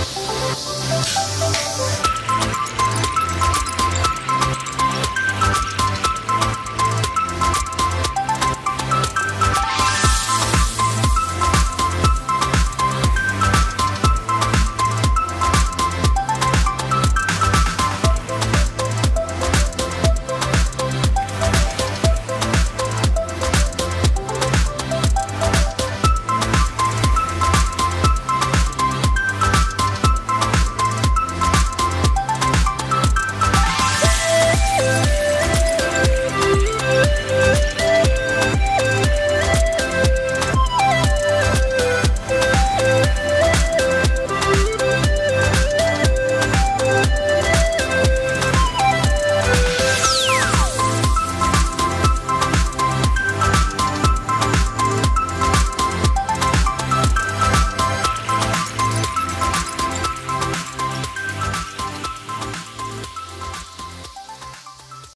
Música